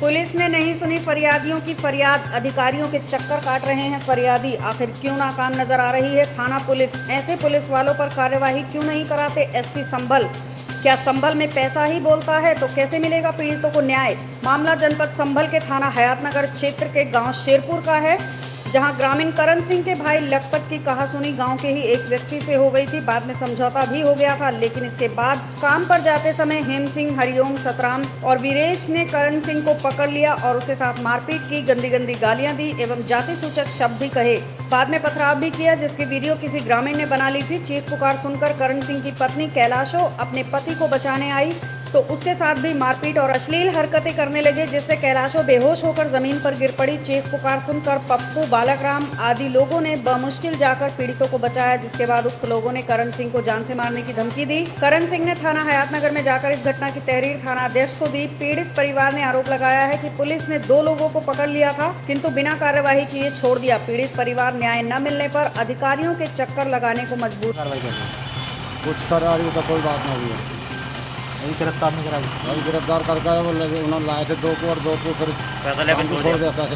Police ने नहीं सुनी फरियादियों की फरियाद। अधिकारियों के चक्कर काट रहे हैं फरियादी। आखिर क्यों नाकाम नज़र आ रही है? थाना पुलिस। ऐसे पुलिस वालों पर कार्यवाही क्यों नहीं कराते? एसपी संभल क्या संभल में पैसा ही बोलता है? तो कैसे मिलेगा पीड़ितों को न्याय? मामला जनपद संभल के थाना हयातनगर क्षेत्र के गाँव शेरपुर का है। जहाँ ग्रामीण करण सिंह के भाई लखपत की कहासुनी गाँव के ही एक व्यक्ति से हो गई थी, बाद में समझौता भी हो गया था, लेकिन इसके बाद काम पर जाते समय हेम सिंह, हरिओम, सतराम और वीरेश ने करण सिंह को पकड़ लिया और उसके साथ मारपीट की गंदी गंदी गालियाँ दी एवं जाति सूचक शब्द भी कहे। बाद में पथराव भी किया, जिसकी वीडियो किसी ग्रामीण ने बना ली थी। चीख पुकार सुनकर करण सिंह की पत्नी कैलाशो अपने पति को बचाने आई। तो उसके साथ भी मारपीट और अश्लील हरकतें करने लगे, जिससे कैलाशो बेहोश होकर ज़मीन पर गिर पड़ी। चीख पुकार सुनकर पप्पू बालक राम आदि लोगों ने बमुश्किल जाकर पीड़ितों को बचाया, जिसके बाद उक्त लोगों ने करण सिंह को जान से मारने की धमकी दी। करण सिंह ने थाना हयातनगर में जाकर इस घटना की तहरीर थाना अध्यक्ष को दी। पीड़ित परिवार ने आरोप लगाया है की पुलिस ने दो लोगों को पकड़ लिया था किन्तु बिना कार्यवाही किए छोड़ दिया। पीड़ित परिवार न्याय न मिलने पर अधिकारियों के चक्कर लगाने को मजबूर। कुछ सर तो कोई बात नहीं हुई है गिरफ़्तार नहीं करा वही गिरफ़्तार करके वो लगे उन्होंने लाए थे दो को और दो को फिर पैसा लेकर छोड़ दिया। पैसे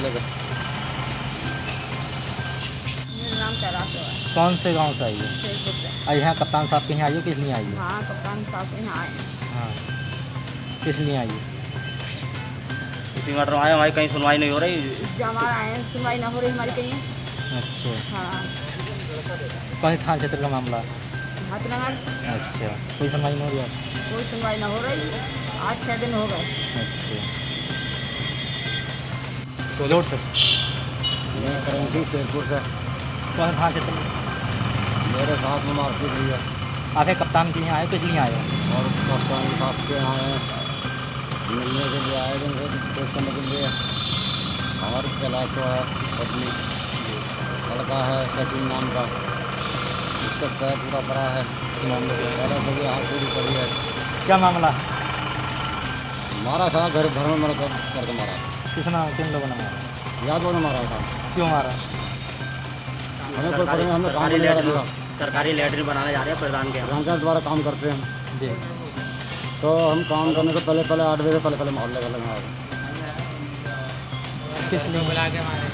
कौन से गाँव से आई है? और यहाँ कप्तान साहब के यहाँ आई है किस लिए आई है? हाँ कप्तान साहब के यहाँ आए हाँ। किस लिए आई है? इसी मैटर में आए हमारी कहीं सुनवाई नहीं हो रही। हमारा आए सुनवाई ना हो रही हमारी कहीं। अच्छा। हाँ। से थाना क्षेत्र का मामला? हाथ लगा अच्छा कोई सुनवाई नहीं हो रही है कोई सुनवाई ना हो रही आज छः दिन हो गए। अच्छा। तो लोड मैं करण शेरपुर से। कौन से क्षेत्र में मेरे साथ में मारपीट हुई है। आगे कप्तान के यहाँ आए किस लिए आए और कप्तान साहब के यहाँ आए मिलने के लिए आए थे पेश करने के लिए। और कैलाश है पत्नी लड़का है सचिन नाम का। उसका पैर पूरा पड़ा है। पैरों से भी हाथ पूरी पड़ी है। क्या मामला? मारा था घर घर में मर कर करके मारा। किस नाम किन लोगों ने मारा? यादव ने मारा था। क्यों मारा? हमें कोई पता हमें काम नहीं आ रहा सरकारी लैटरिन बनाने जा रहे हैं प्रधान के। यहाँ जानकार द्वारा काम करते हैं। जी। तो हम काम करने से पहले पहले आठ बजे पहले पहले मोहल्ले आ गए। किस लिए बुला के मारे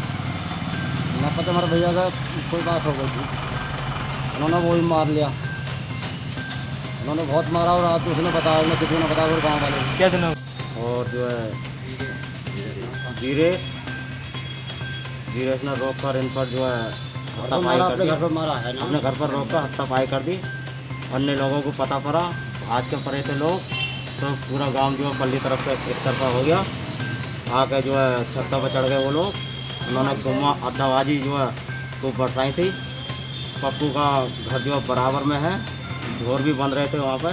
न पता हमारे भैया का कोई बात हो गई थी। उन्होंने वो ही मार लिया। उन्होंने बहुत मारा और रात उसने बताया उन्हें किसी ने बताया वो गाँव वाले क्या दिनों और जो है धीरेश धीरेश ने रोक कर इन पर जो है कर अपने दी घर पर मारा है ना? अपने घर पर रोक कर हाथापाई कर दी। अन्य लोगों को पता पड़ा। आज के पड़े थे लोग तो पूरा गाँव जो है पल्ली तरफ़ से एक तरफा हो गया। आके जो है छत्ता पर चढ़ गए वो लोग। उन्होंने गुम्मा अड्डाबाजी जो है खूब बरसाई थी। पप्पू का घर जो है बराबर में है। ढोर भी बंद रहे थे वहाँ पर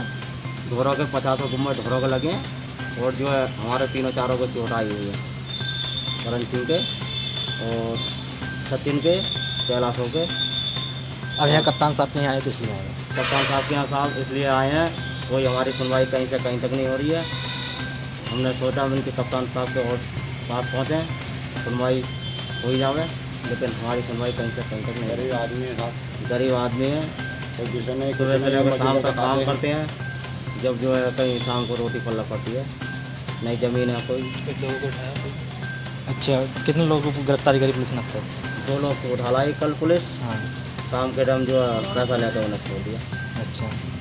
ढोरों के पचासों गुम्मे ढोरों के लगे हैं। और जो है हमारे तीनों चारों को चोट आई हुई है। करण सिंह के और सचिन के कैलाशों के। अब यहाँ कप्तान साहब के यहाँ आए किस लिए आए कप्तान साहब के यहाँ साहब इसलिए आए हैं कोई हमारी सुनवाई कहीं से कहीं तक नहीं हो रही है। हमने सोचा उनके कप्तान साहब के और पास पहुँचें सुनवाई हो ही जाए लेकिन हमारी सुनवाई कहीं से कहीं तक नहीं हो रही। गरीब आदमी है साहब। गरीब आदमी है। किसी ने सुबह से लेकर शाम तक काम करते हैं जब जो है कहीं शाम को रोटी पल्ला पड़ती है। नई ज़मीन है कोई। लोगों को उठाया अच्छा कितने लोगों को गिरफ्तारी करी पुलिस ने अब तक? दो लोग को उठा लाई कल पुलिस। हाँ। शाम के टाइम जो है पैसा लेकर उन्हें छोड़ दिया। अच्छा।